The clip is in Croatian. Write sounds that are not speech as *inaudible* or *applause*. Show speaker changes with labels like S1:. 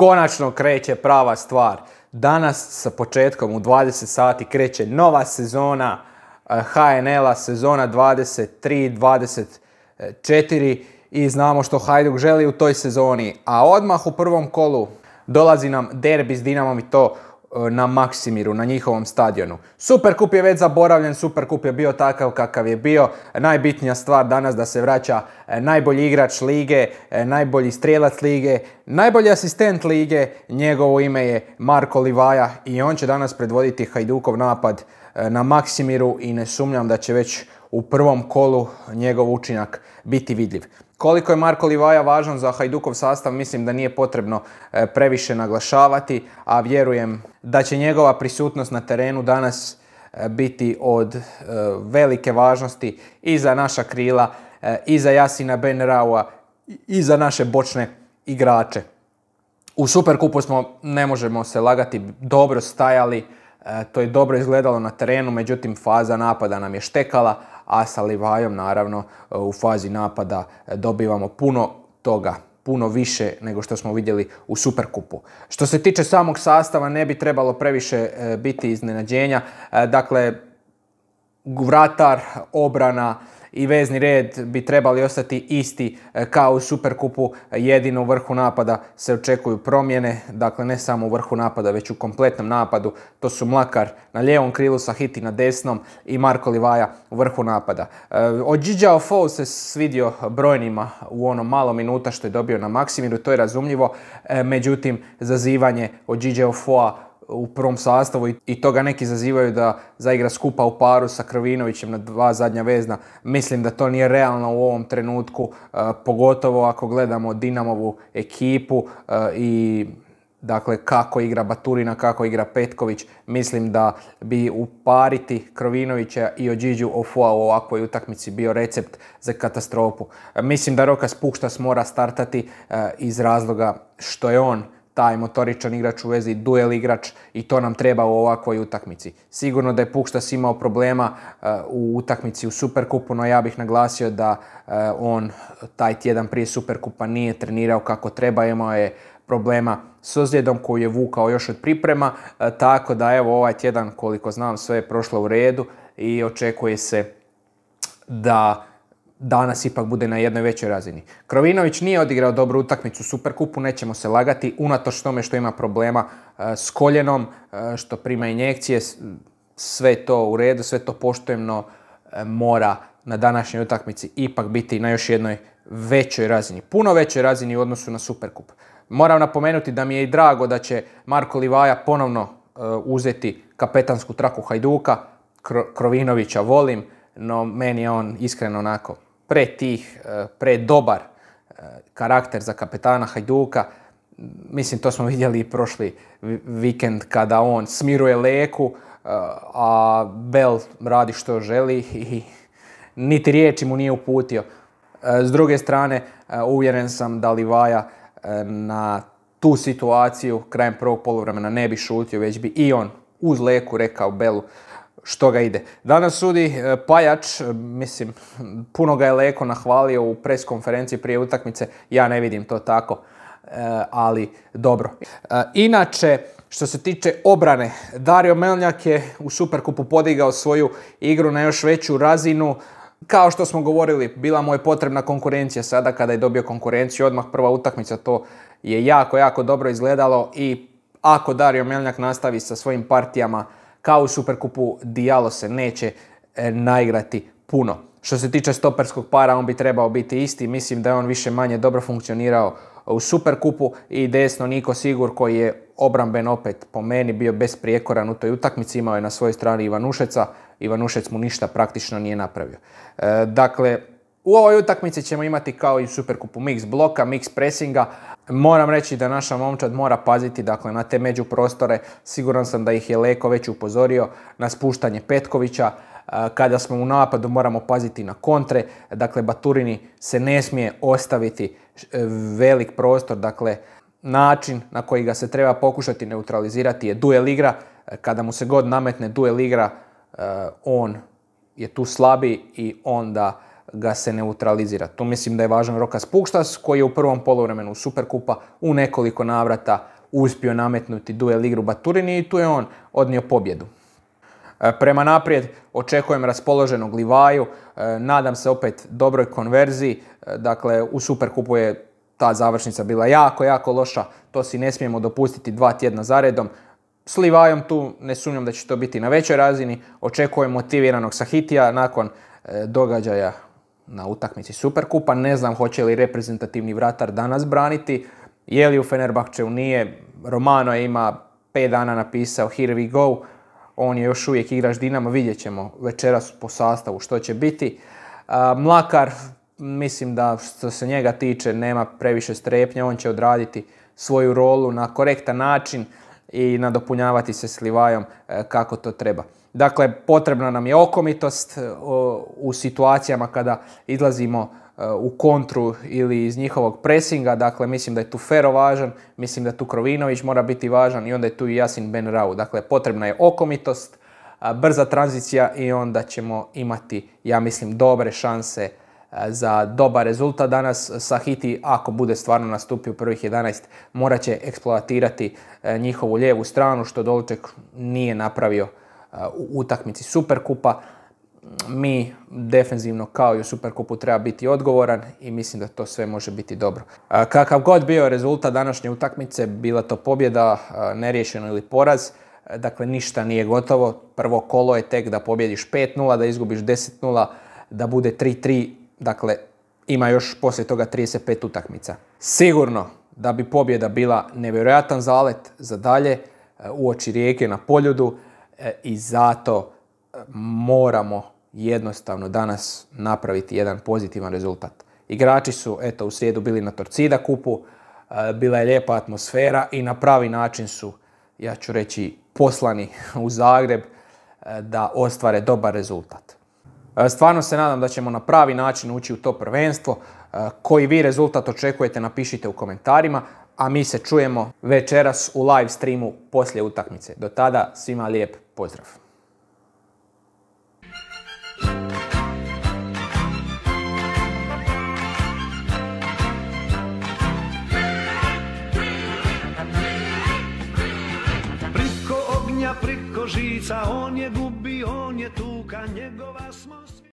S1: konačno kreće prava stvar. Danas sa početkom u 20 sati kreće nova sezona eh, HNL-a, sezona 23-24 i znamo što Hajduk želi u toj sezoni. A odmah u prvom kolu dolazi nam derbi s Dinamom i to na Maksimiru, na njihovom stadionu. Superkup je već zaboravljen, Superkup je bio takav kakav je bio. Najbitnija stvar danas da se vraća e, najbolji igrač lige, e, najbolji strijelac lige, najbolji asistent lige, njegovo ime je Marko Livaja i on će danas predvoditi Hajdukov napad na Maksimiru i ne sumnjam da će već u prvom kolu njegov učinak biti vidljiv. Koliko je Marko Livaja važan za Hajdukov sastav mislim da nije potrebno e, previše naglašavati, a vjerujem da će njegova prisutnost na terenu danas e, biti od e, velike važnosti i za naša krila, i za Jasina Benraua, i za naše bočne igrače. U Superkupu smo, ne možemo se lagati, dobro stajali, to je dobro izgledalo na terenu, međutim faza napada nam je štekala, a sa Livajom naravno u fazi napada dobivamo puno toga puno više nego što smo vidjeli u Superkupu. Što se tiče samog sastava ne bi trebalo previše e, biti iznenađenja. E, dakle, vratar, obrana, i vezni red bi trebali ostati isti e, kao u Superkupu, jedino u vrhu napada se očekuju promjene, dakle ne samo u vrhu napada već u kompletnom napadu, to su Mlakar na lijevom krilu, Sahiti na desnom i Marko Livaja u vrhu napada. E, od Gigi Fou se svidio brojnima u ono malo minuta što je dobio na Maksimiru, to je razumljivo, e, međutim zazivanje od Gigi Foua u prvom sastavu i toga neki zazivaju da zaigra skupa u paru sa Krovinovićem na dva zadnja vezna. Mislim da to nije realno u ovom trenutku, e, pogotovo ako gledamo Dinamovu ekipu e, i dakle kako igra Baturina, kako igra Petković. Mislim da bi upariti Krovinovića i Ođiđu Ofua u ovakvoj utakmici bio recept za katastrofu. E, mislim da Rokas Puštas mora startati iz razloga što je on taj motoričan igrač u vezi duel igrač i to nam treba u ovakvoj utakmici. Sigurno da je Pukštas imao problema uh, u utakmici u Superkupu, no ja bih naglasio da uh, on taj tjedan prije Superkupa nije trenirao kako treba, imao je problema s ozljedom koju je vukao još od priprema, uh, tako da evo ovaj tjedan koliko znam sve je prošlo u redu i očekuje se da danas ipak bude na jednoj većoj razini. Krovinović nije odigrao dobru utakmicu u Superkupu, nećemo se lagati, unatoč tome što ima problema e, s koljenom, e, što prima injekcije, sve to u redu, sve to poštojemno e, mora na današnjoj utakmici ipak biti na još jednoj većoj razini, puno većoj razini u odnosu na Superkup. Moram napomenuti da mi je i drago da će Marko Livaja ponovno uzeti kapetansku traku Hajduka, Krovinovića volim, no meni je on iskreno onako pre tih, e, pre dobar e, karakter za kapetana Hajduka. Mislim, to smo *laughs* vidjeli i prošli vikend kada on smiruje leku, e, a Bell radi što želi *laughs* i niti riječi mu nije uputio. S druge strane, uvjeren sam da Livaja na tu situaciju krajem prvog poluvremena ne bi šutio, već bi i on uz leku rekao Belu što ga ide. Danas sudi e, Pajač, e, mislim, puno ga je Leko nahvalio u pres konferenciji prije utakmice, ja ne vidim to tako, e, ali dobro. Inače, što se tiče obrane, Dario Melnjak je u Superkupu podigao svoju igru na još veću razinu. Kao što smo govorili, bila mu je potrebna konkurencija sada kada je dobio konkurenciju, odmah prva utakmica, to je jako, jako dobro izgledalo i ako Dario Melnjak nastavi sa svojim partijama, kao u Superkupu Diallo se neće e, naigrati puno. Što se tiče stoperskog para, on bi trebao biti isti. Mislim da je on više manje dobro funkcionirao u Superkupu i desno Niko Sigur koji je obramben opet po meni bio besprijekoran u toj utakmici. Imao je na svojoj strani Ivanušeca. Ivanušec mu ništa praktično nije napravio. E, dakle, u ovoj utakmici ćemo imati kao i Superkupu mix bloka, mix pressinga. Moram reći da naša momčad mora paziti dakle, na te međuprostore. Siguran sam da ih je Leko već upozorio na spuštanje Petkovića. Kada smo u napadu moramo paziti na kontre. Dakle, Baturini se ne smije ostaviti e, velik prostor. Dakle, način na koji ga se treba pokušati neutralizirati je duel igra. Kada mu se god nametne duel igra, e, on je tu slabi i onda ga se neutralizira. Tu mislim da je važan Rokas Pukstas koji je u prvom poluvremenu Superkupa u nekoliko navrata uspio nametnuti duel igru Baturini i tu je on odnio pobjedu. E, prema naprijed očekujem raspoloženog Livaju, e, nadam se opet dobroj konverziji, e, dakle u Superkupu je ta završnica bila jako, jako loša, to si ne smijemo dopustiti dva tjedna zaredom. S Livajom tu ne sumnjam da će to biti na većoj razini, očekujem motiviranog Sahitija nakon događaja na utakmici Superkupa, ne znam hoće li reprezentativni vratar danas braniti, je li u Fenerbahčevu nije, Romano ima 5 dana napisao Here we go, on je još uvijek igrač Dinamo, vidjet ćemo večeras po sastavu što će biti. Mlakar, mislim da što se njega tiče nema previše strepnje, on će odraditi svoju rolu na korektan način i nadopunjavati se s Livajom e, kako to treba. Dakle, potrebna nam je okomitost e, u situacijama kada izlazimo u kontru ili iz njihovog presinga, dakle mislim da je tu Fero važan, mislim da tu Krovinović mora biti važan i onda je tu i Jasin Ben Rau. Dakle, potrebna je okomitost, brza tranzicija i onda ćemo imati, ja mislim, dobre šanse za dobar rezultat danas. Sahiti, ako bude stvarno nastupio prvih 11, morat će eksploatirati njihovu lijevu stranu, što Dolček nije napravio u utakmici Superkupa mi defenzivno kao i u Superkupu treba biti odgovoran i mislim da to sve može biti dobro. Kakav god bio rezultat današnje utakmice, bila to pobjeda, neriješeno ili poraz, dakle ništa nije gotovo. Prvo kolo je tek da pobjediš 5-0, da izgubiš 10-0, da bude 3-3, dakle ima još poslije toga 35 utakmica. Sigurno da bi pobjeda bila nevjerojatan zalet za dalje u oči rijeke na poljudu i zato moramo jednostavno danas napraviti jedan pozitivan rezultat. Igrači su eto u srijedu bili na Torcida kupu, e, bila je lijepa atmosfera i na pravi način su, ja ću reći, poslani *laughs* u Zagreb e, da ostvare dobar rezultat. E, stvarno se nadam da ćemo na pravi način ući u to prvenstvo. Koji vi rezultat očekujete napišite u komentarima, a mi se čujemo večeras u live streamu poslije utakmice. Do tada svima lijep pozdrav. žica, on je gubi, on je tuka, njegova